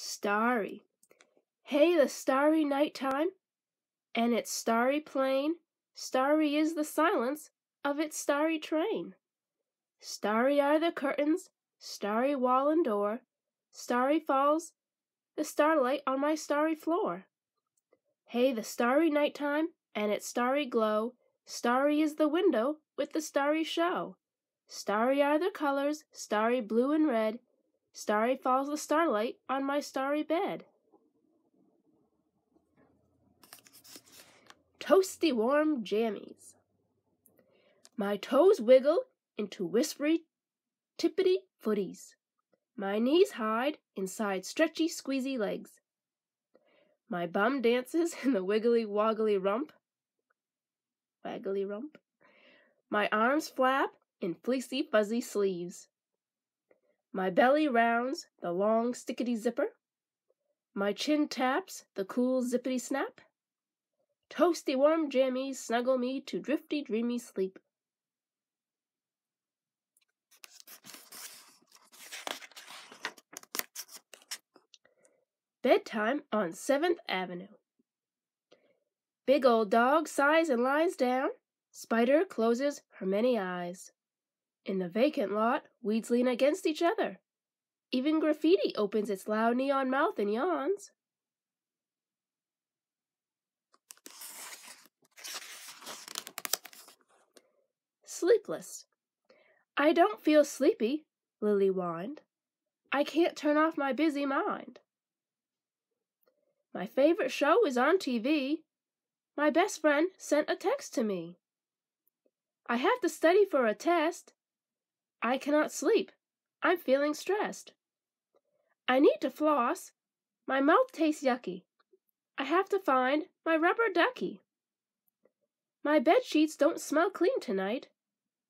starry. Hey, the starry night time, and its starry plain, starry is the silence of its starry train. Starry are the curtains, starry wall and door, starry falls the starlight on my starry floor. Hey, the starry night time, and its starry glow, starry is the window with the starry show. Starry are the colors, starry blue and red, starry falls the starlight on my starry bed. Toasty warm jammies. My toes wiggle into whispery tippity footies. My knees hide inside stretchy squeezy legs. My bum dances in the wiggly woggly rump. Waggly rump. My arms flap in fleecy fuzzy sleeves. My belly rounds the long stickety zipper. My chin taps the cool zippity snap. Toasty warm jammies snuggle me to drifty dreamy sleep. Bedtime on 7th Avenue. Big old dog sighs and lies down. Spider closes her many eyes. In the vacant lot, weeds lean against each other. Even graffiti opens its loud neon mouth and yawns. Sleepless. I don't feel sleepy, Lily whined. I can't turn off my busy mind. My favorite show is on TV. My best friend sent a text to me. I have to study for a test. I cannot sleep. I'm feeling stressed. I need to floss. My mouth tastes yucky. I have to find my rubber ducky. My bed sheets don't smell clean tonight.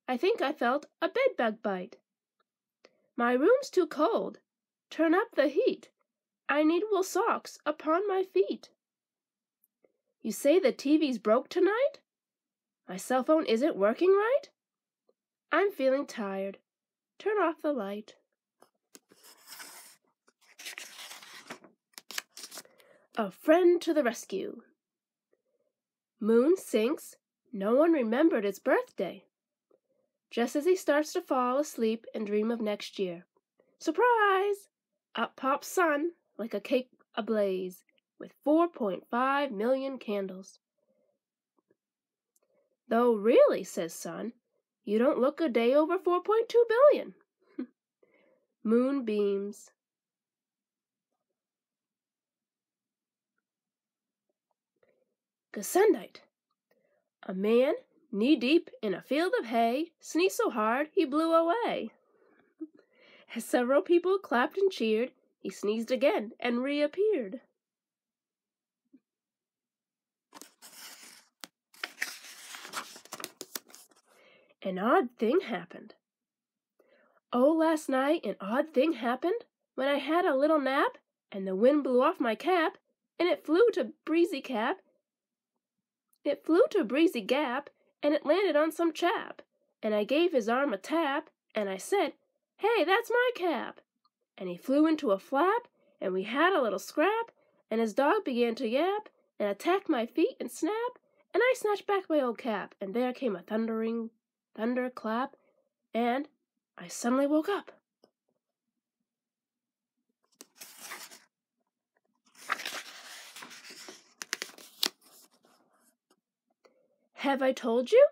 I think I felt a bed bug bite. My room's too cold. Turn up the heat. I need wool socks upon my feet. You say the TV's broke tonight? My cell phone isn't working right? I'm feeling tired. Turn off the light. A friend to the rescue. Moon sinks. No one remembered its birthday. Just as he starts to fall asleep and dream of next year. Surprise! Up pops sun like a cake ablaze with 4.5 million candles. Though really, says Sun, you don't look a day over 4.2 billion. Moon beams. Gesundheit. A man, knee deep in a field of hay, sneezed so hard he blew away. As several people clapped and cheered, he sneezed again and reappeared. An odd thing happened. Oh, last night an odd thing happened when I had a little nap and the wind blew off my cap and it flew to breezy cap. It flew to breezy gap and it landed on some chap and I gave his arm a tap and I said, Hey, that's my cap and he flew into a flap, and we had a little scrap, and his dog began to yap, and attack my feet and snap, and I snatched back my old cap, and there came a thundering thunder clap, and I suddenly woke up. Have I told you?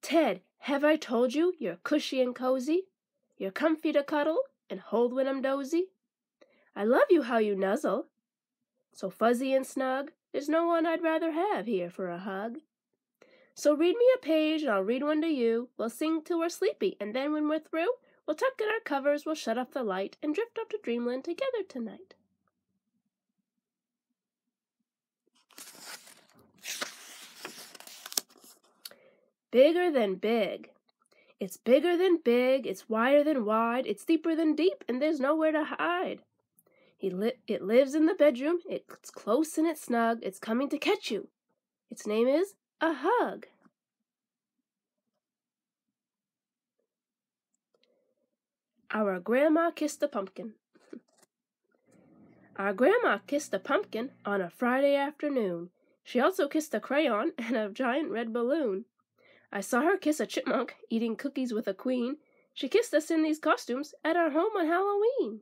Ted, have I told you you're cushy and cozy? You're comfy to cuddle and hold when I'm dozy. I love you how you nuzzle. So fuzzy and snug, there's no one I'd rather have here for a hug. So read me a page and I'll read one to you. We'll sing till we're sleepy, and then when we're through, we'll tuck in our covers, we'll shut off the light, and drift up to dreamland together tonight. Bigger than big. It's bigger than big, it's wider than wide, it's deeper than deep, and there's nowhere to hide. Li- it lives in the bedroom, it's close and it's snug, it's coming to catch you. Its name is a hug. Our grandma kissed a pumpkin. Our grandma kissed a pumpkin on a Friday afternoon. She also kissed a crayon and a giant red balloon. I saw her kiss a chipmunk eating cookies with a queen. She kissed us in these costumes at our home on Halloween.